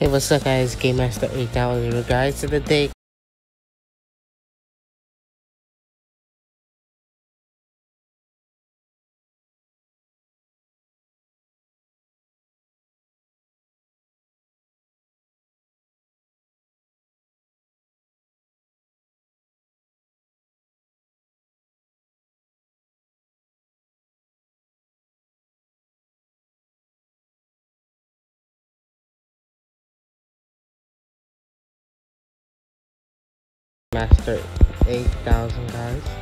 Hey, what's up guys? Game Master 8000 here guys. Today Master 8000 guys.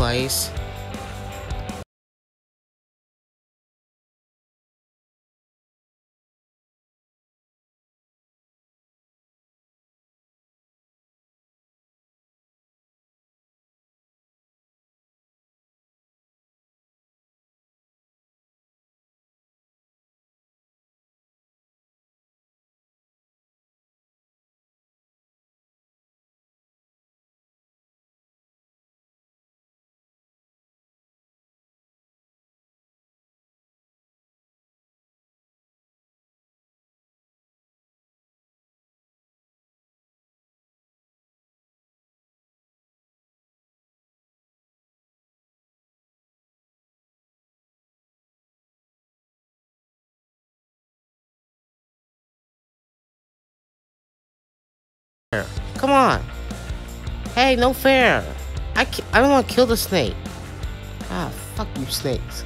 Place. Come on. Hey, no fair. I, I don't want to kill the snake. Ah, fuck you snakes.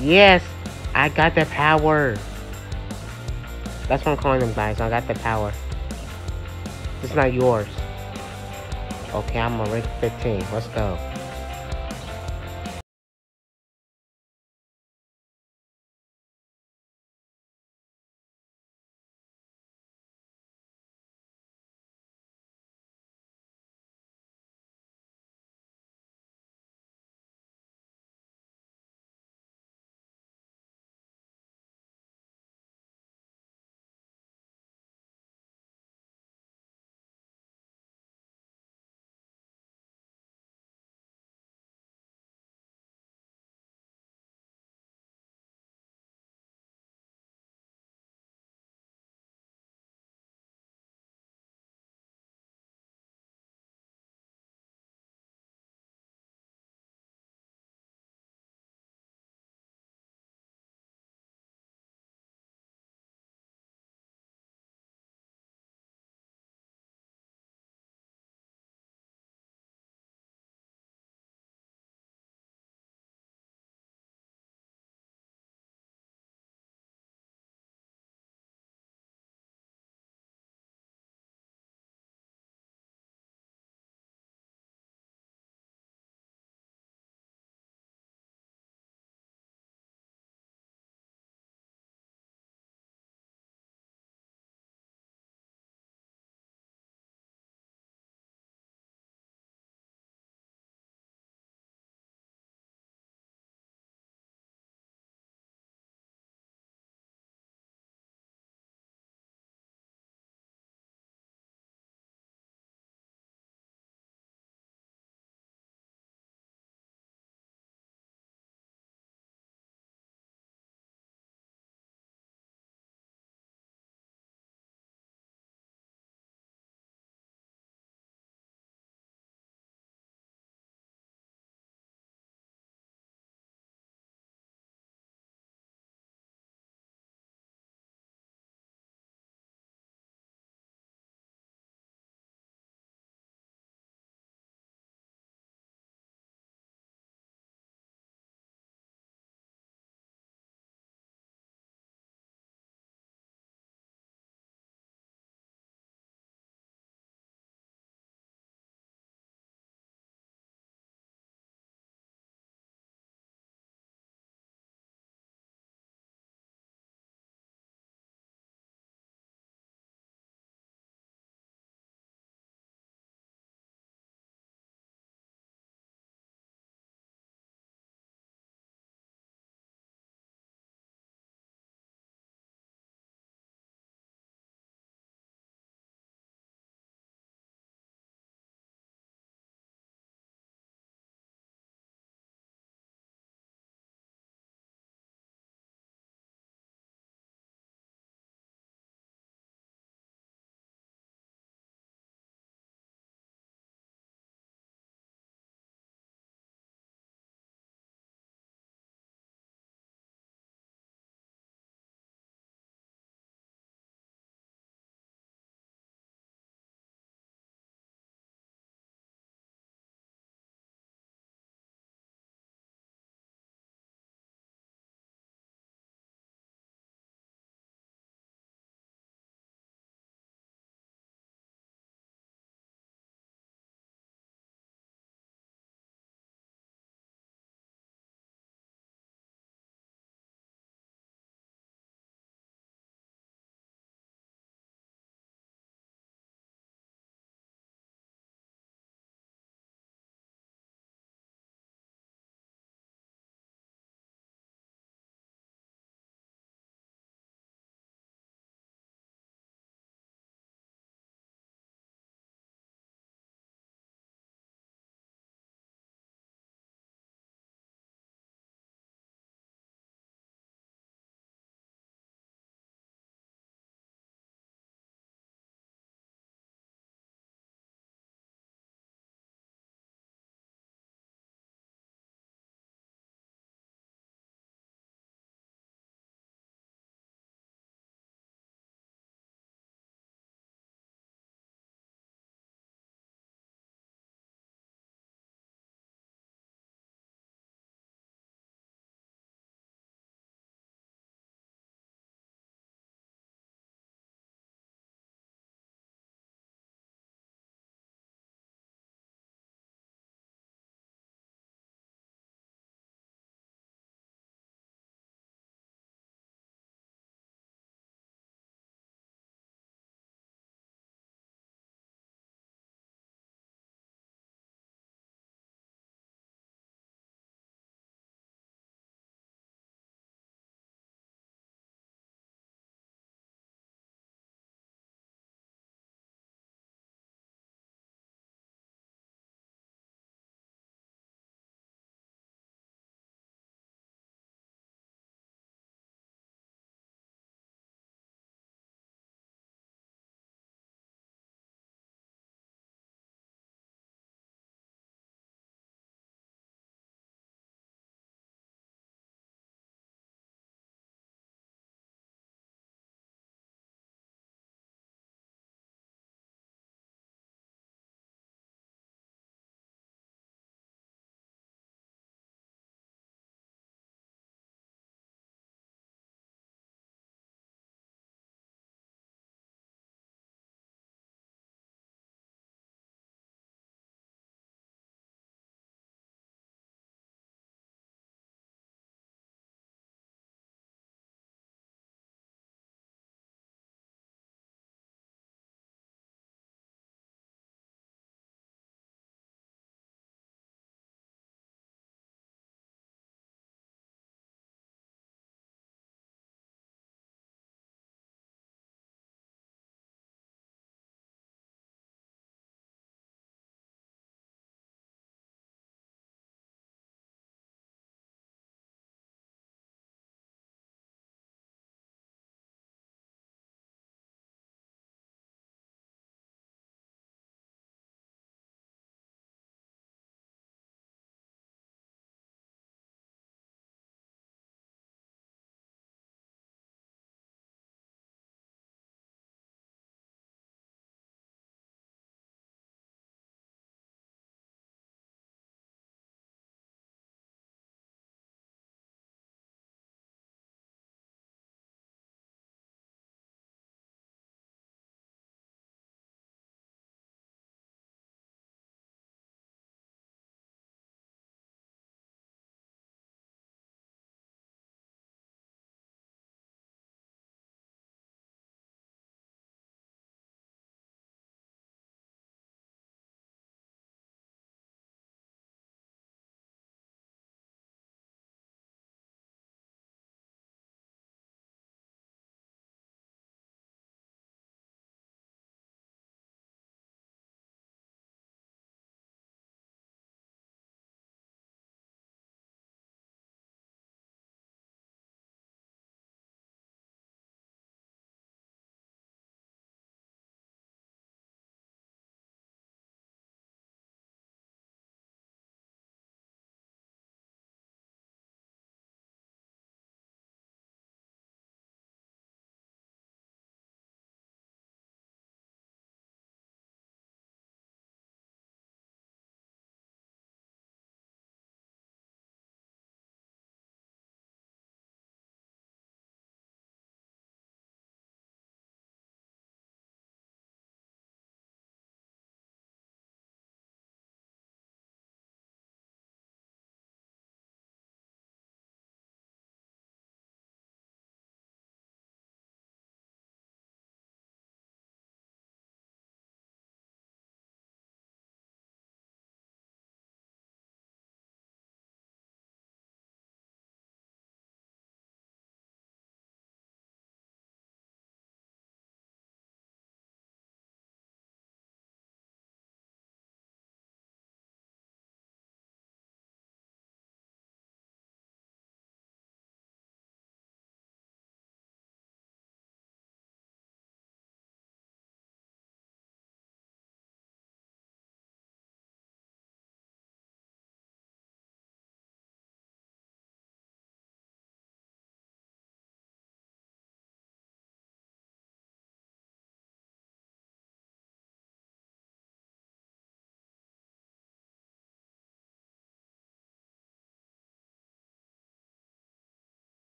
Yes, I got the power. That's what I'm calling them, guys. I got the power. It's not yours. Okay, I'm a rank 15. Let's go.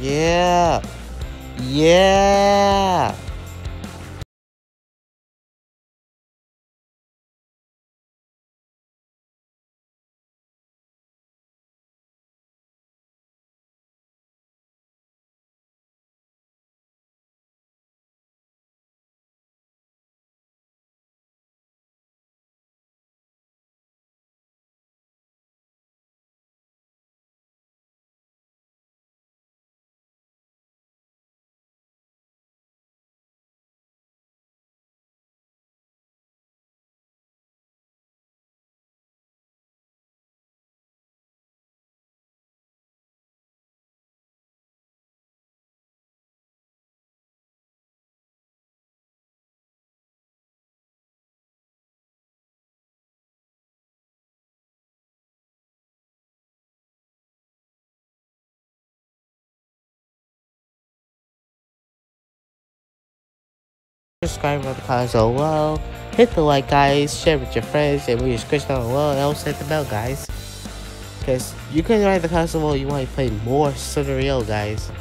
Yeah. Yeah. Subscribe on the console well. Hit the like guys. Share with your friends. And we just down well and also hit the bell guys. Because you can ride the console you want to play more Real, guys.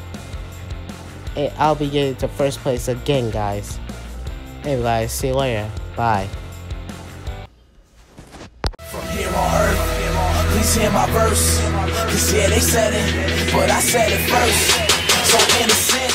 And I'll be getting to first place again guys. Hey guys see you later. Bye. My verse. Cause yeah they said it but I said it first. So in a sense